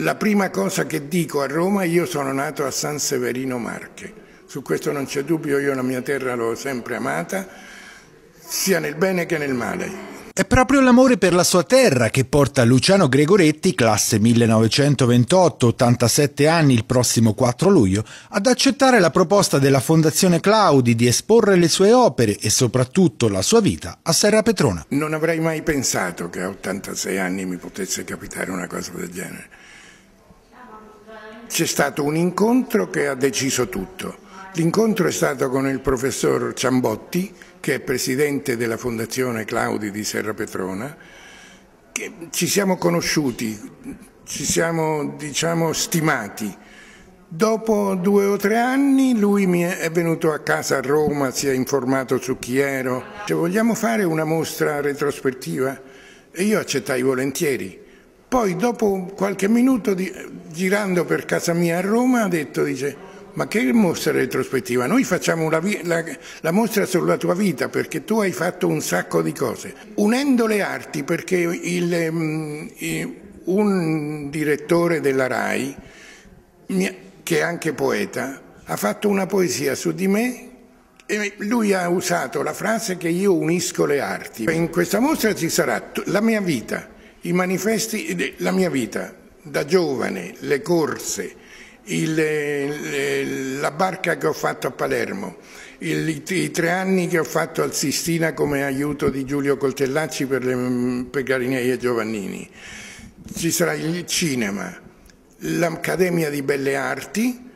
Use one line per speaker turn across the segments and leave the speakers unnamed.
La prima cosa che dico a Roma, io sono nato a San Severino Marche, su questo non c'è dubbio, io la mia terra l'ho sempre amata, sia nel bene che nel male.
È proprio l'amore per la sua terra che porta Luciano Gregoretti, classe 1928, 87 anni il prossimo 4 luglio, ad accettare la proposta della Fondazione Claudi di esporre le sue opere e soprattutto la sua vita a Serra Petrona.
Non avrei mai pensato che a 86 anni mi potesse capitare una cosa del genere. C'è stato un incontro che ha deciso tutto. L'incontro è stato con il professor Ciambotti, che è presidente della Fondazione Claudi di Serra Petrona, ci siamo conosciuti, ci siamo diciamo, stimati. Dopo due o tre anni lui è venuto a casa a Roma, si è informato su chi ero. Se vogliamo fare una mostra retrospettiva? E io accettai volentieri. Poi dopo qualche minuto di, girando per casa mia a Roma ha detto, dice, ma che mostra retrospettiva? Noi facciamo la, la, la, mostra sulla tua vita perché tu hai fatto un sacco di cose. Unendo le arti, perché il, um, un direttore della RAI, che è anche poeta, ha fatto una poesia su di me e lui ha usato la frase che io unisco le arti. In questa mostra ci sarà la mia vita, i manifesti, la mia vita da giovane, le corse, il, la barca che ho fatto a Palermo, il, i, i, tre anni che ho fatto al Sistina come aiuto di Giulio Coltellacci per, le, per Garinei e Giovannini. Ci sarà il cinema, l'Accademia di Belle Arti,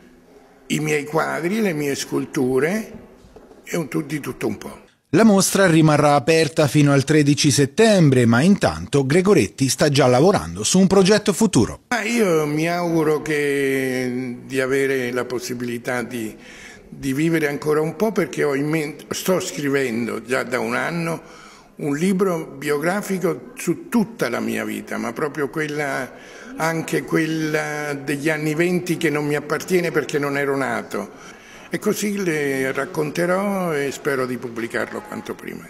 i miei quadri, le mie sculture e un, di tutto un po'.
La mostra rimarrà aperta fino al 13 settembre, ma intanto Gregoretti sta già lavorando su un progetto futuro.
Io mi auguro che, di avere la possibilità di, di vivere ancora un po' perché mente, sto scrivendo già da un anno un libro biografico su tutta la mia vita, ma proprio quella, anche quella degli anni venti che non mi appartiene perché non ero nato. E così le racconterò e spero di pubblicarlo quanto prima.